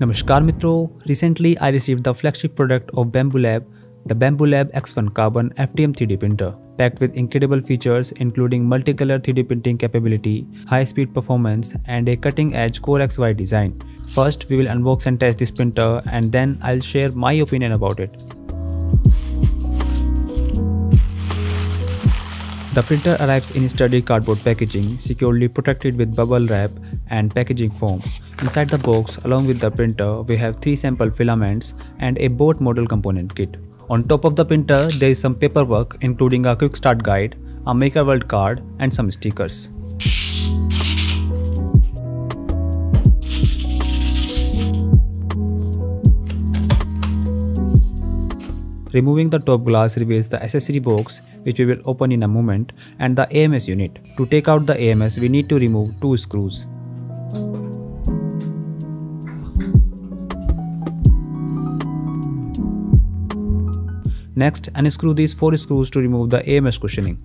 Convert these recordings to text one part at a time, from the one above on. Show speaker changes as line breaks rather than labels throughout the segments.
Namaskar Mitro, recently I received the flagship product of Bambu Lab, the Bambu Lab X1 Carbon FDM 3D printer, packed with incredible features including multicolor 3D printing capability, high-speed performance, and a cutting-edge Core XY design. First, we will unbox and test this printer and then I'll share my opinion about it. The printer arrives in sturdy cardboard packaging, securely protected with bubble wrap and packaging foam. Inside the box, along with the printer, we have 3 sample filaments and a boat model component kit. On top of the printer, there is some paperwork including a quick start guide, a Maker World card and some stickers. Removing the top glass reveals the accessory box which we will open in a moment and the AMS unit. To take out the AMS we need to remove two screws. Next unscrew these 4 screws to remove the AMS cushioning.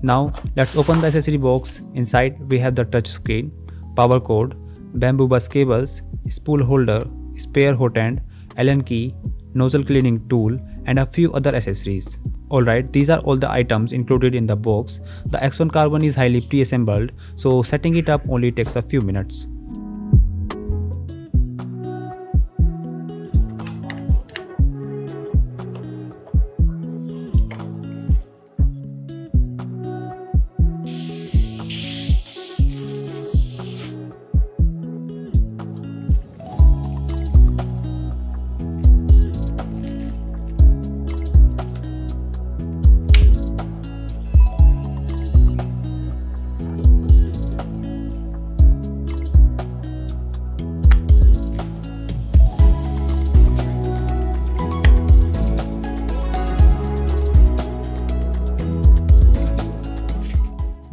Now let's open the accessory box. Inside we have the touch screen, power cord, Bambu Bus cables, spool holder, spare hot end, Allen key, nozzle cleaning tool and a few other accessories. Alright, these are all the items included in the box. The X1 Carbon is highly pre-assembled, so setting it up only takes a few minutes.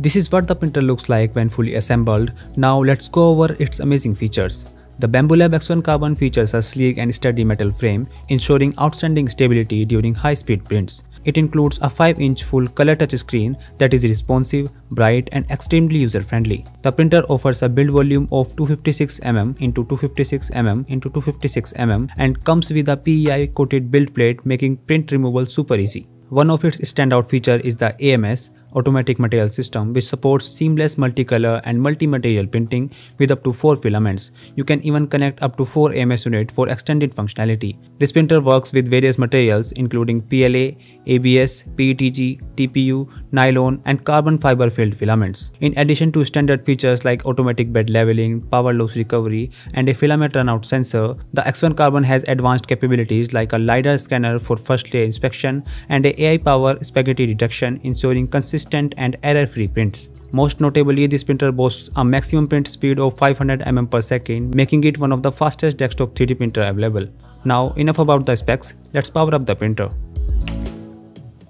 This is what the printer looks like when fully assembled. Now let's go over its amazing features. The Bambu Lab X1 Carbon features a sleek and sturdy metal frame, ensuring outstanding stability during high-speed prints. It includes a 5-inch full-color touchscreen that is responsive, bright and extremely user-friendly. The printer offers a build volume of 256mm into 256mm into 256mm and comes with a PEI-coated build plate making print removal super easy. One of its standout feature is the AMS, automatic material system which supports seamless multicolor and multi-material printing with up to 4 filaments. You can even connect up to 4 AMS unit for extended functionality. This printer works with various materials including PLA, ABS, PETG, TPU, nylon and carbon fiber filled filaments. In addition to standard features like automatic bed leveling, power loss recovery and a filament runout sensor, the X1 Carbon has advanced capabilities like a LiDAR scanner for first layer inspection and a AI power spaghetti detection ensuring consistent consistent and error-free prints. Most notably, this printer boasts a maximum print speed of 500 mm per second, making it one of the fastest desktop 3D printer available. Now enough about the specs, let's power up the printer.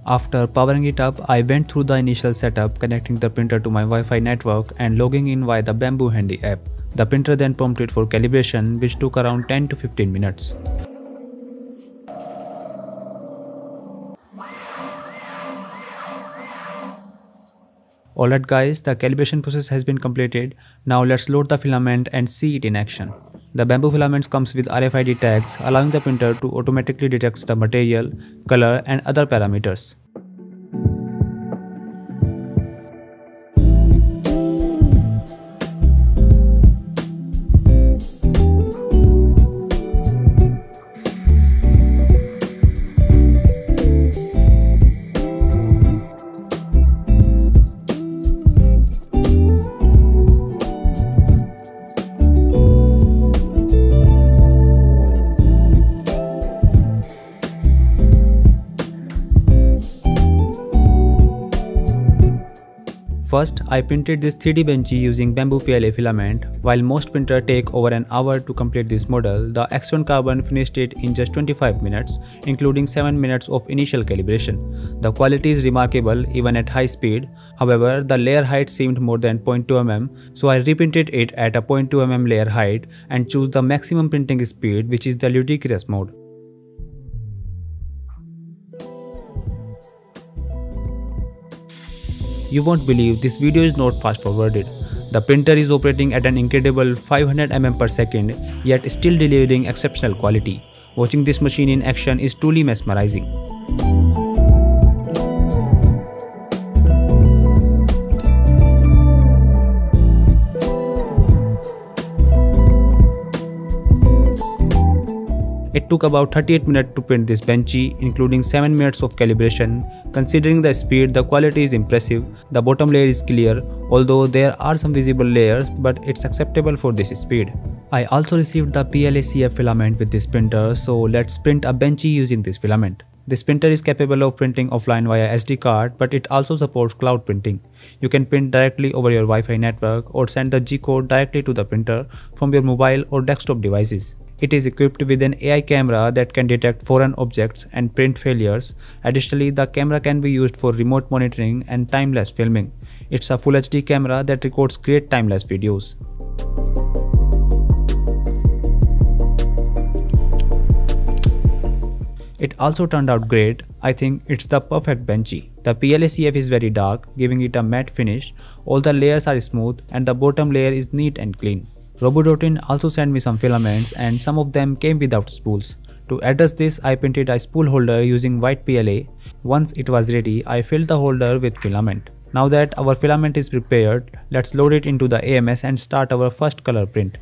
After powering it up, I went through the initial setup connecting the printer to my Wi-Fi network and logging in via the Bambu Handy app. The printer then prompted for calibration which took around 10 to 15 minutes. Alright guys, the calibration process has been completed. Now let's load the filament and see it in action. The Bambu filaments comes with RFID tags allowing the printer to automatically detect the material, color and other parameters. First, I printed this 3D Benchy using Bambu PLA filament. While most printers take over an hour to complete this model, the X1 Carbon finished it in just 25 minutes, including 7 minutes of initial calibration. The quality is remarkable even at high speed. However, the layer height seemed more than 0.2 mm, so I reprinted it at a 0.2 mm layer height and choose the maximum printing speed which is the ludicrous mode. You won't believe this video is not fast forwarded. The printer is operating at an incredible 500 mm per second yet still delivering exceptional quality. Watching this machine in action is truly mesmerizing. It took about 38 minutes to print this Benchy, including 7 minutes of calibration. Considering the speed, the quality is impressive. The bottom layer is clear, although there are some visible layers, but it's acceptable for this speed. I also received the PLA-CF filament with this printer, so let's print a Benchy using this filament. This printer is capable of printing offline via SD card, but it also supports cloud printing. You can print directly over your Wi-Fi network or send the G-code directly to the printer from your mobile or desktop devices. It is equipped with an AI camera that can detect foreign objects and print failures. Additionally, the camera can be used for remote monitoring and time-lapse filming. It's a Full HD camera that records great time-lapse videos. It also turned out great, I think it's the perfect benchy. The PLA-CF is very dark, giving it a matte finish, all the layers are smooth and the bottom layer is neat and clean. Robu.in also sent me some filaments and some of them came without spools. To address this, I printed a spool holder using white PLA. Once it was ready, I filled the holder with filament. Now that our filament is prepared, let's load it into the AMS and start our first color print.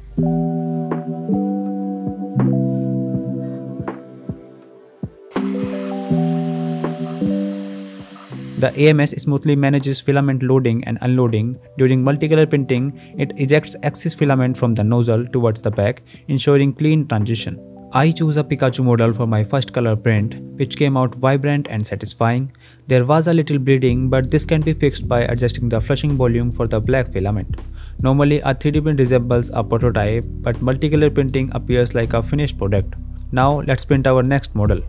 The AMS smoothly manages filament loading and unloading. During multicolor printing, it ejects excess filament from the nozzle towards the back, ensuring clean transition. I chose a Pikachu model for my first color print, which came out vibrant and satisfying. There was a little bleeding, but this can be fixed by adjusting the flushing volume for the black filament. Normally, a 3D print resembles a prototype, but multicolor printing appears like a finished product. Now, let's print our next model.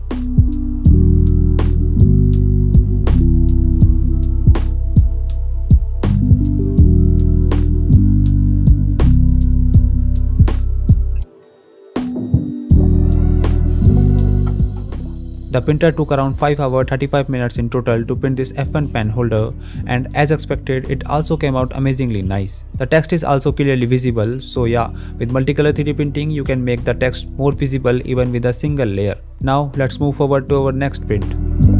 The printer took around 5 hours 35 minutes in total to print this F1 pen holder and as expected it also came out amazingly nice. The text is also clearly visible so yeah with multicolor 3D printing you can make the text more visible even with a single layer. Now let's move forward to our next print.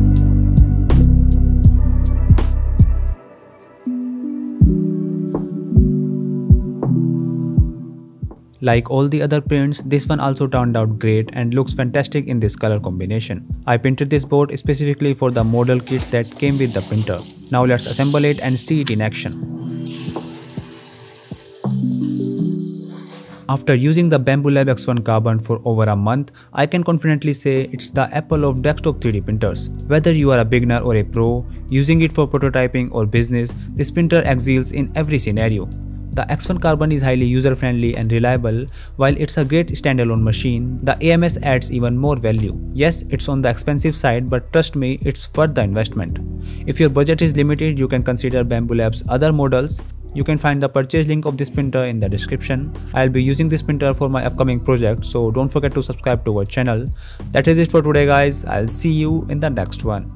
Like all the other prints, this one also turned out great and looks fantastic in this color combination. I printed this board specifically for the model kit that came with the printer. Now let's assemble it and see it in action. After using the Bambu Lab X1 Carbon for over a month, I can confidently say it's the apple of desktop 3D printers. Whether you are a beginner or a pro, using it for prototyping or business, this printer excels in every scenario. The X1 Carbon is highly user-friendly and reliable. While it's a great standalone machine, the AMS adds even more value. Yes, it's on the expensive side, but trust me, it's worth the investment. If your budget is limited, you can consider Bambu Labs other models. You can find the purchase link of this printer in the description. I'll be using this printer for my upcoming project, so don't forget to subscribe to our channel. That is it for today guys. I'll see you in the next one.